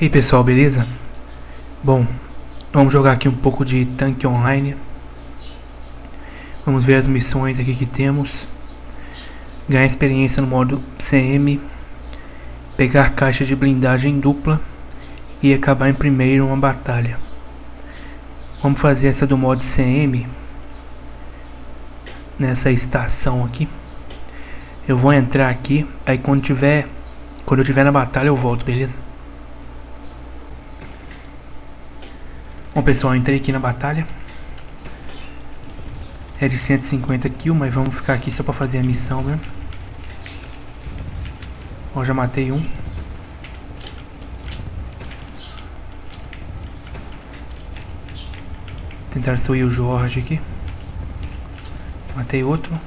E aí pessoal, beleza? Bom, vamos jogar aqui um pouco de tanque online. Vamos ver as missões aqui que temos. Ganhar experiência no modo CM. Pegar caixa de blindagem dupla. E acabar em primeiro uma batalha. Vamos fazer essa do modo CM. Nessa estação aqui. Eu vou entrar aqui. Aí quando tiver... Quando eu tiver na batalha eu volto, beleza? Bom pessoal, entrei aqui na batalha. É de 150 kills, mas vamos ficar aqui só pra fazer a missão mesmo Ó, já matei um. Tentar destruir o Jorge aqui. Matei outro.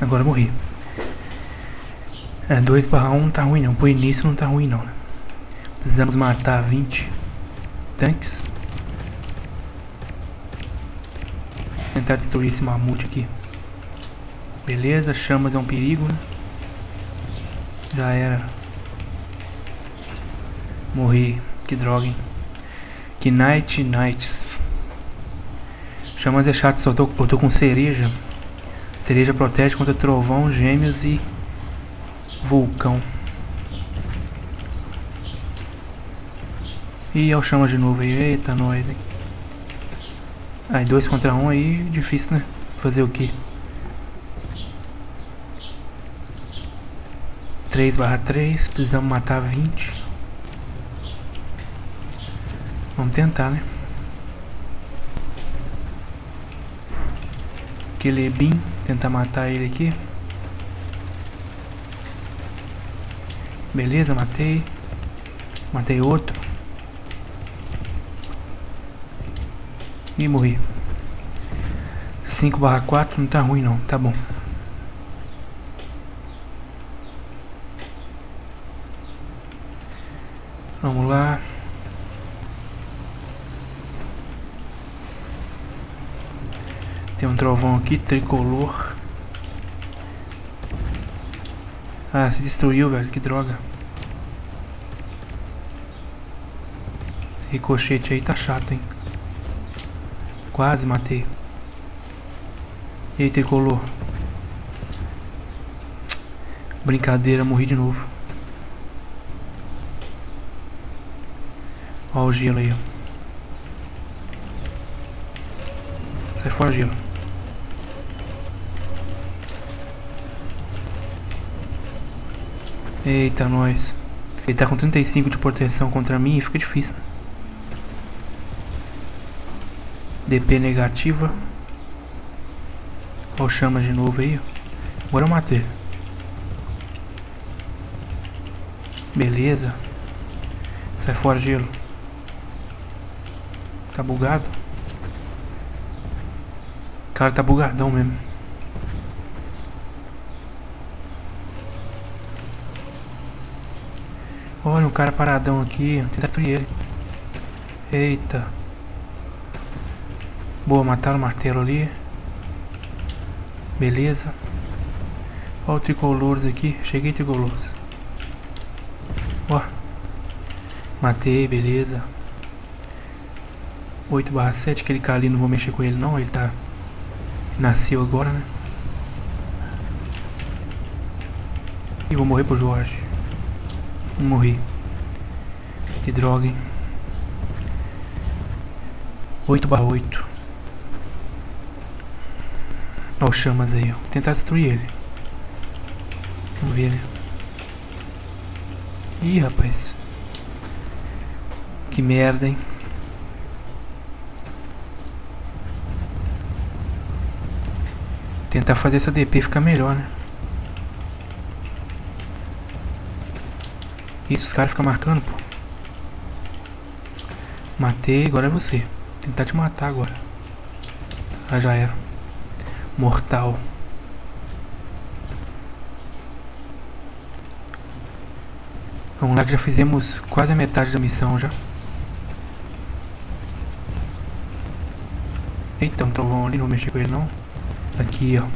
Agora morri. É, 2 barra 1 não tá ruim não. Pro início não tá ruim não né? Precisamos matar 20 tanques. Tentar destruir esse mamute aqui. Beleza, chamas é um perigo, né? Já era. Morri. Que droga, hein? Que night, nights. Chamas é chato, só tô, eu tô com cereja. Cereja protege contra trovão, gêmeos e vulcão. E é o chama de novo aí. Eita, nós, hein. Aí, dois contra um aí, difícil, né? Fazer o quê? 3 barra 3, precisamos matar 20. Vamos tentar, né? Aquele Bin, tentar matar ele aqui. Beleza, matei. Matei outro. E morri. 5 barra 4 não tá ruim não, tá bom. Vamos lá. Tem um trovão aqui, tricolor. Ah, se destruiu, velho, que droga. Esse ricochete aí tá chato, hein. Quase matei. E aí, tricolor? Brincadeira, morri de novo. Olha o gelo aí. Sai fora, gelo. Eita, nós. Ele tá com 35 de proteção contra mim e fica difícil. Né? DP negativa. O chama de novo aí. Agora eu matei. Beleza. Sai fora, gelo. Tá bugado? O cara tá bugadão mesmo. Olha um cara paradão aqui. Tenta destruir ele. Eita. Boa, mataram o martelo ali. Beleza. Olha o tricolores aqui. Cheguei tricolores. Ó. Matei, beleza. 8 barra 7, aquele cara ali não vou mexer com ele não, ele tá... Nasceu agora, né? E vou morrer pro Jorge. Morri. Que droga, hein? 8 barra 8. Olha o chamas aí, ó. Vou tentar destruir ele. Vamos ver, né? Ih, rapaz. Que merda, hein? Tentar fazer essa DP ficar melhor, né? Isso, os caras ficam marcando, pô. Matei, agora é você. Tentar te matar agora. Ah, já era mortal. Vamos lá que já fizemos quase a metade da missão já. Eita, um trovão ali, não mexer com ele não. Aqui, ó.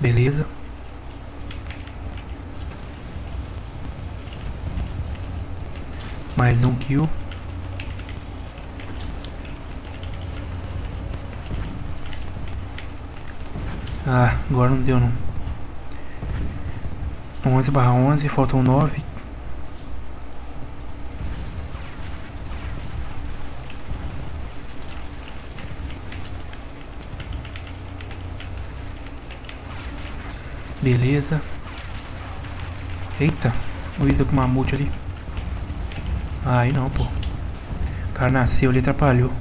Beleza. Mais um kill. Ah, agora não deu não. 11 barra 11, faltam 9. Beleza. Eita, o Isa com mamute ali. Aí não, pô. O cara nasceu ali atrapalhou.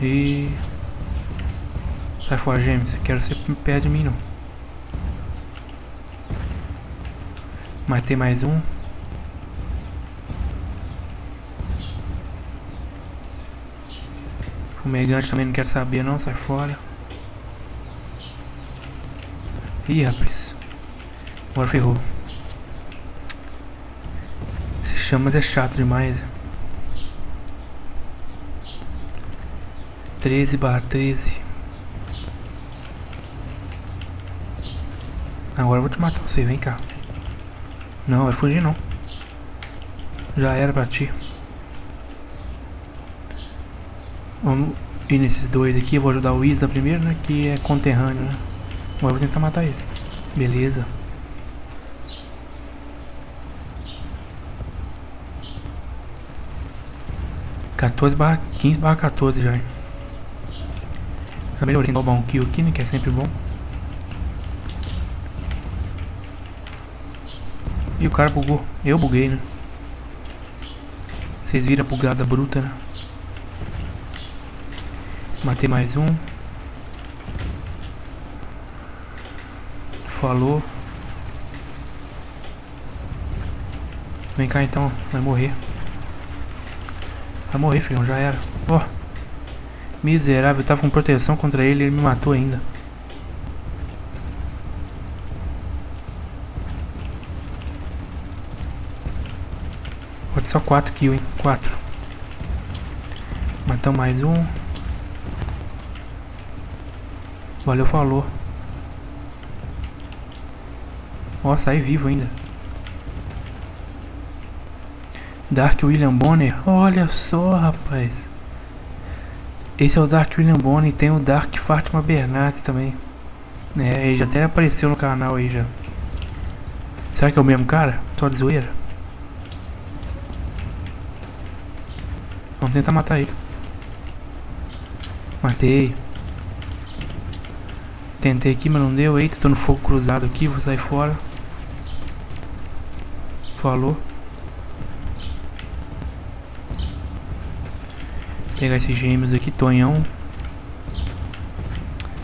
E... Sai fora, James. Quero ser perto de mim, não. Matei mais um. Fumegante também não quero saber, não. Sai fora. Ih, rapaz. Agora ferrou. Esse chamas é chato demais. 13 barra 13. Agora eu vou te matar você, vem cá. Não, vai fugir não. Já era pra ti. Vamos ir nesses dois aqui. Vou ajudar o Isa primeiro, né? Que é conterrâneo, né? Agora eu vou tentar matar ele. Beleza. Quatorze barra quinze barra 14 já. Já melhorei roubar um kill aqui, né? Que é sempre bom. O cara bugou. Eu buguei, né? Vocês viram a bugada bruta, né? Matei mais um. Falou. Vem cá então, vai morrer. Vai morrer, filhão, já era. Ó. Oh. Miserável, eu tava com proteção contra ele e ele me matou ainda. Só 4 kills, hein? 4. Matamos mais um. Valeu, falou. Ó, sai vivo ainda. Dark William Bonner. Olha só, rapaz. Esse é o Dark William Bonner e tem o Dark Fátima Bernardes também. É, ele já até apareceu no canal aí já. Será que é o mesmo cara? Só de zoeira. Vamos tentar matar ele. Matei. Tentei aqui, mas não deu. Eita, tô no fogo cruzado aqui, vou sair fora. Falou. Pegar esses gêmeos aqui, Tonhão.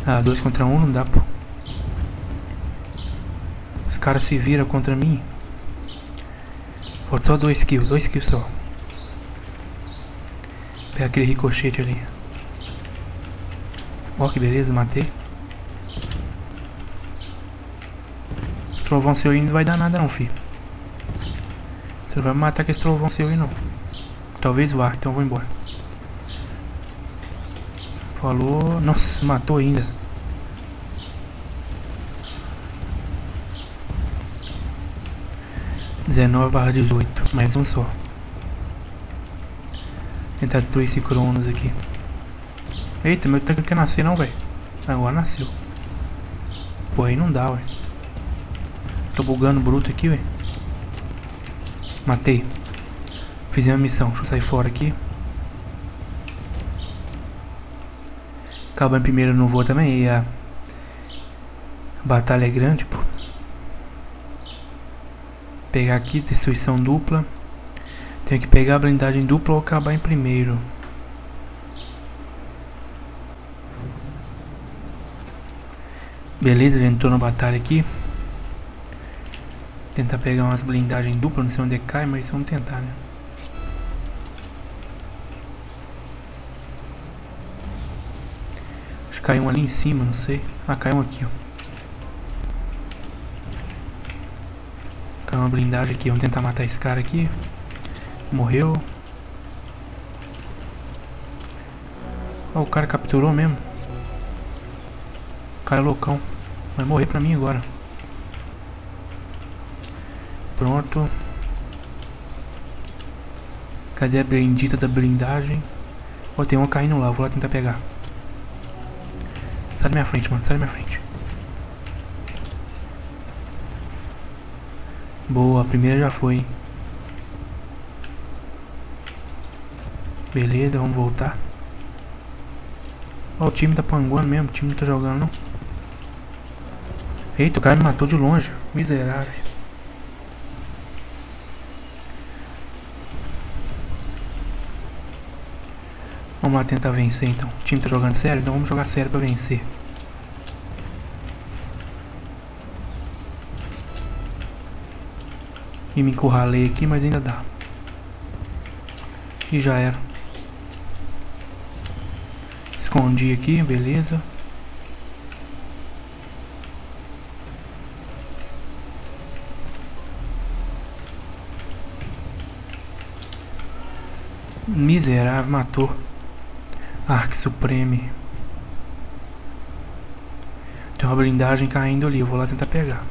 Ah, dois contra um não dá, pô. Os caras se viram contra mim. Falta só dois kills, dois kills só. Pega aquele ricochete ali. Ó, que beleza, matei. Esse trovão seu aí não vai dar nada não, filho. Você não vai matar com esse trovão seu aí não. Talvez vá, então vou embora. Falou. Nossa, matou ainda. Dezenove barra dezoito. Mais um só. Tentar destruir esse Cronos aqui. Eita, meu tanque não quer nascer não, velho. Agora nasceu. Pô, aí não dá, ué. Tô bugando bruto aqui, velho. Matei. Fizemos a missão. Deixa eu sair fora aqui. Acabando primeiro não vou também. E a batalha é grande, pô. Pegar aqui, destruição dupla. Tenho que pegar a blindagem dupla ou acabar em primeiro. Beleza, já entrou na batalha aqui. Tentar pegar umas blindagens duplas, não sei onde cai, mas vamos tentar, né? caiu um ali em cima, não sei. Ah, caiu um aqui, ó. Caiu uma blindagem aqui. Vamos tentar matar esse cara aqui. Morreu. Oh, o cara capturou mesmo. O cara é loucão. Vai morrer pra mim agora. Pronto. Cadê a bendita da blindagem? Ó, oh, tem uma caindo lá, vou lá tentar pegar. Sai da minha frente, mano, sai da minha frente. Boa, a primeira já foi. Beleza, vamos voltar. Ó, o time tá panguando mesmo, o time não tá jogando não. Eita, o cara me matou de longe. Miserável. Vamos lá tentar vencer então. O time tá jogando sério, então vamos jogar sério pra vencer. E me encurralei aqui, mas ainda dá. E já era. Escondi aqui, beleza. Miserável, matou. Arc Supreme. Tem uma blindagem caindo ali, eu vou lá tentar pegar.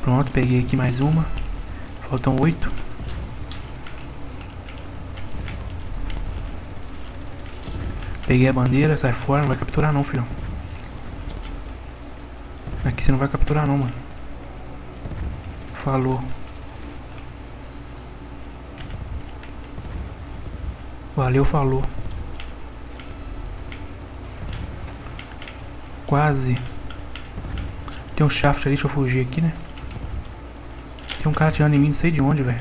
Pronto, peguei aqui mais uma. Faltam oito. Peguei a bandeira, sai fora, não vai capturar não, filhão. Aqui você não vai capturar não, mano. Falou. Valeu, falou. Quase. Tem um shaft ali, deixa eu fugir aqui, né? Tem um cara tirando em mim, não sei de onde, velho.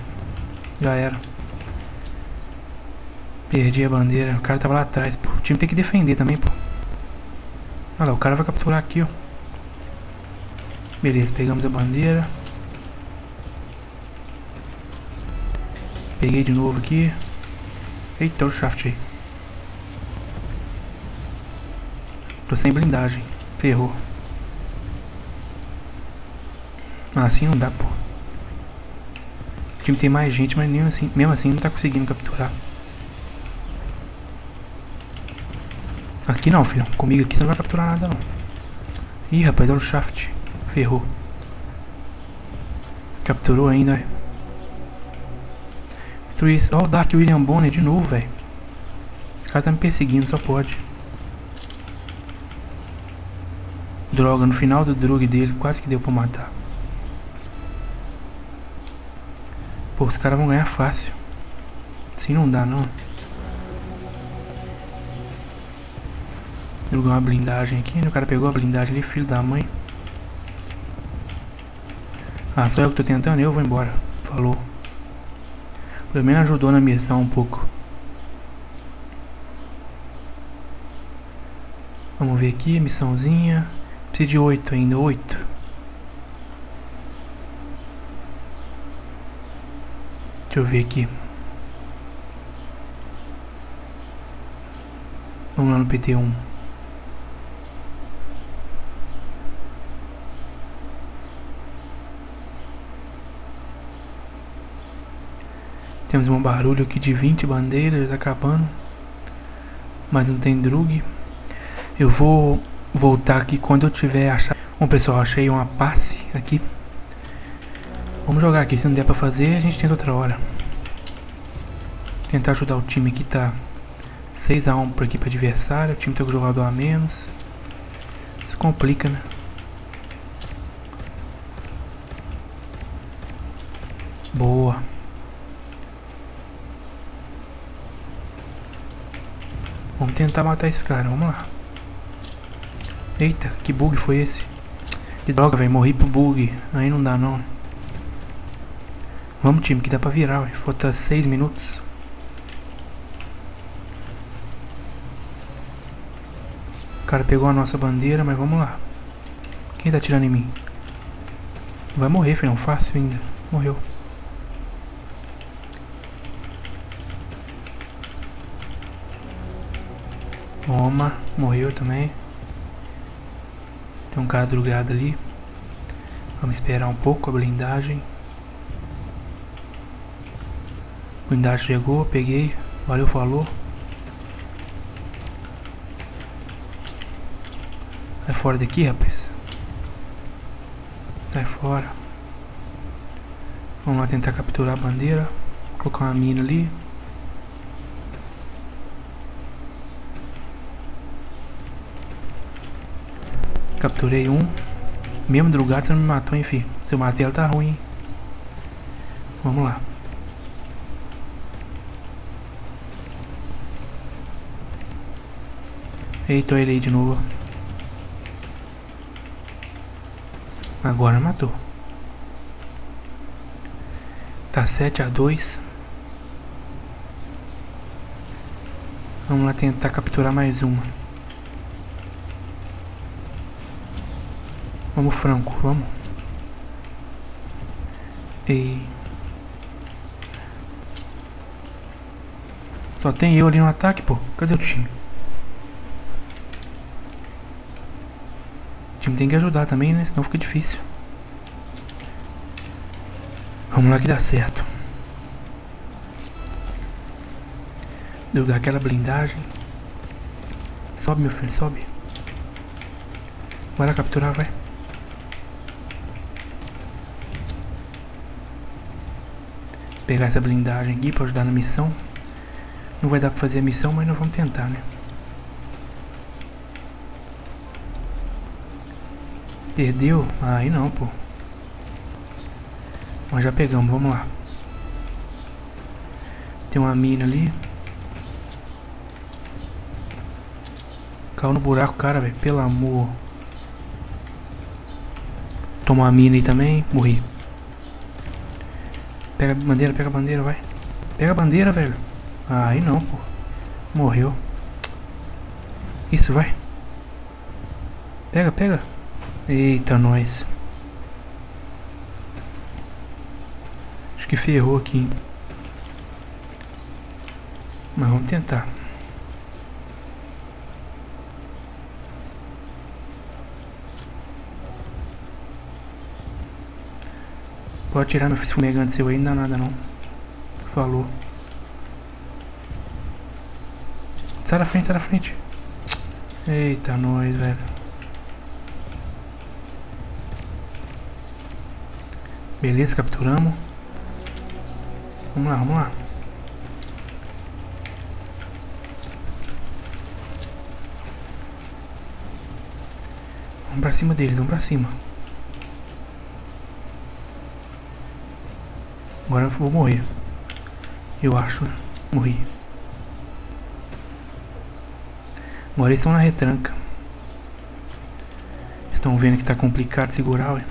Já era. Perdi a bandeira. O cara tava lá atrás, pô. O time tem que defender também, pô. Olha lá, o cara vai capturar aqui, ó. Beleza, pegamos a bandeira. Peguei de novo aqui. Eita, o shaft aí. Tô sem blindagem. Ferrou. Ah, assim não dá, pô time tem mais gente, mas mesmo assim, mesmo assim não tá conseguindo capturar. Aqui não, filhão. Comigo aqui você não vai capturar nada, não. Ih, rapaz, olha o shaft. Ferrou. Capturou ainda, velho. Destruir isso. Olha o Dark William Bonner de novo, velho. Esse cara tá me perseguindo, só pode. Droga, no final do drug dele quase que deu pra matar. Pô, os caras vão ganhar fácil. Assim não dá, não. Jogou uma blindagem aqui, né? O cara pegou a blindagem ali, filho da mãe. Ah, só eu que tô tentando, eu vou embora. Falou. Pelo menos ajudou na missão um pouco. Vamos ver aqui, missãozinha. Precisa de 8 ainda, 8. Deixa eu ver aqui. Vamos lá no PT1. Temos um barulho aqui de 20 bandeiras acabando. Mas não tem drug. Eu vou voltar aqui quando eu tiver achado. Bom pessoal, achei uma passe aqui. Vamos jogar aqui, se não der pra fazer, a gente tenta outra hora. Tentar ajudar o time que tá 6x1 por equipe adversária, o time tá com jogador a menos. Isso complica, né? Boa. Vamos tentar matar esse cara, vamos lá. Eita, que bug foi esse? Que droga, velho, morri pro bug. Aí não dá não. Vamos time, que dá pra virar, ué. Falta 6 minutos. O cara pegou a nossa bandeira, mas vamos lá. Quem tá atirando em mim? Vai morrer, filhão. Fácil ainda. Morreu. Toma. Morreu também. Tem um cara drogado ali. Vamos esperar um pouco a blindagem. Blindagem chegou, peguei. Valeu, falou. Sai fora daqui, rapaz. Sai fora. Vamos lá tentar capturar a bandeira. Colocar uma mina ali. Capturei um. Mesmo drogado você não me matou, enfim. Se eu matei ela tá ruim. Vamos lá. Eita, ele aí de novo. Agora matou. Tá 7 a 2. Vamos lá tentar capturar mais uma. Vamos Franco, vamos. Ei. Só tem eu ali no ataque, pô. Cadê o time? O time tem que ajudar também, né? Senão fica difícil. Vamos lá que dá certo. Jogar aquela blindagem. Sobe, meu filho, sobe. Bora capturar, vai. Pegar essa blindagem aqui pra ajudar na missão. Não vai dar pra fazer a missão, mas nós vamos tentar, né? Perdeu? Aí não, pô. Mas já pegamos, vamos lá. Tem uma mina ali. Caiu no buraco, cara, velho. Pelo amor. Toma uma mina aí também. Morri. Pega a bandeira, pega a bandeira, vai. Pega a bandeira, velho. Aí não, pô. Morreu. Isso, vai. Pega, pega. Eita, nós. Acho que ferrou aqui. Mas vamos tentar. Pode tirar meu fumegante seu aí, não dá nada não. Falou. Sai da frente, sai da frente. Eita, nós, velho. Beleza, capturamos. Vamos lá, vamos lá. Vamos pra cima deles, vamos pra cima. Agora eu vou morrer. Eu acho. Morri. Agora eles estão na retranca. Estão vendo que tá complicado segurar, ué.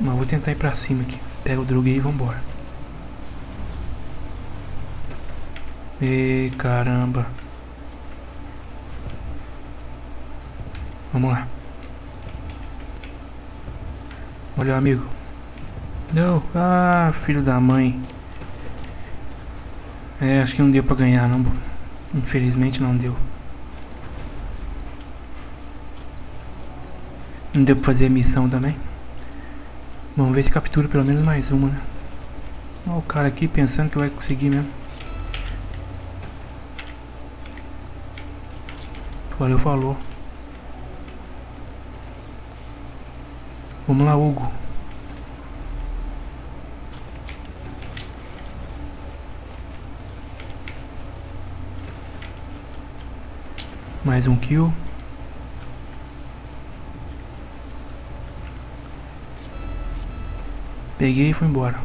Mas vou tentar ir pra cima aqui. Pega o drogue e vambora. E caramba. Vamos lá. Olha, amigo. Não. Ah, filho da mãe. É, acho que não deu pra ganhar, não. Infelizmente não deu. Não deu pra fazer a missão também. Vamos ver se captura pelo menos mais uma, né? Olha o cara aqui pensando que vai conseguir mesmo. Valeu, falou. Vamos lá, Hugo. Mais um kill. Peguei e fui embora.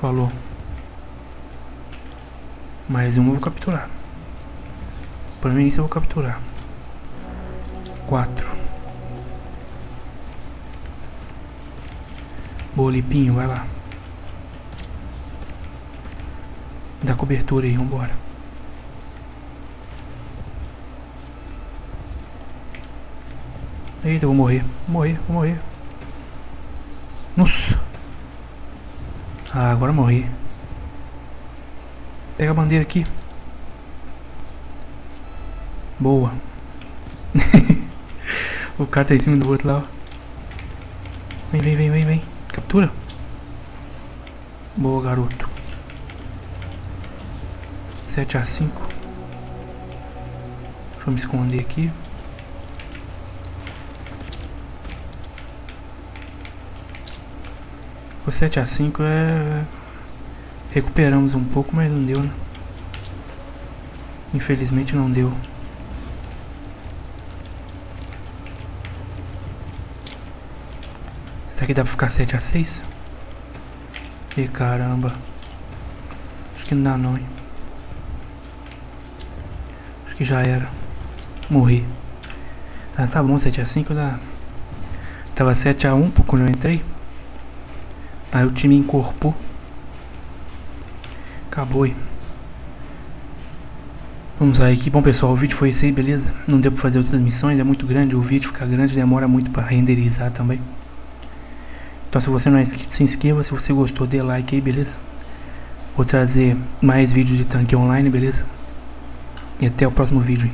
Falou. Mais um eu vou capturar. Mim isso eu vou capturar. Quatro. Boa, Lipinho, vai lá. Dá cobertura aí, vambora. Eita, vou morrer. Vou morrer, vou morrer. Nossa. Ah, agora morri. Pega a bandeira aqui. Boa. o cara tá em cima do outro lá, ó. Vem, vem, vem, vem, vem. Captura. Boa, garoto. 7 a 5 Deixa eu me esconder aqui. O 7 a 5 é... Recuperamos um pouco, mas não deu, né? Infelizmente não deu. Que dá pra ficar 7 a 6 E caramba. Acho que não dá não, hein? Acho que já era. Morri. Ah, tá bom, 7 a 5 dá. Tava 7 a 1 quando eu entrei. Aí o time incorporou. Acabou aí. Vamos sair aqui. Bom pessoal, o vídeo foi esse aí, beleza? Não deu pra fazer outras missões, é muito grande. O vídeo fica grande, demora muito pra renderizar também. Então se você não é inscrito, se inscreva. Se você gostou, dê like aí, beleza? Vou trazer mais vídeos de tanque online, beleza? E até o próximo vídeo.